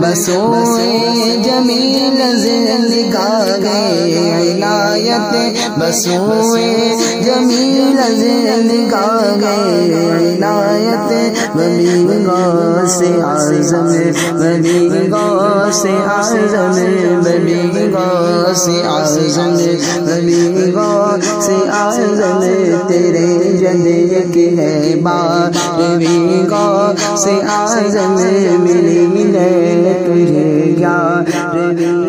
बसोए जमील जिंदगा गए इनायत बसोए जमील जिंदगा गए इनायत बनी गौ से आज़म बनी गौ से आज़म बनी गौ से आज़म गौ से आज़म, तेरे जने के है बात गौ से आज़म मिली तेरे यार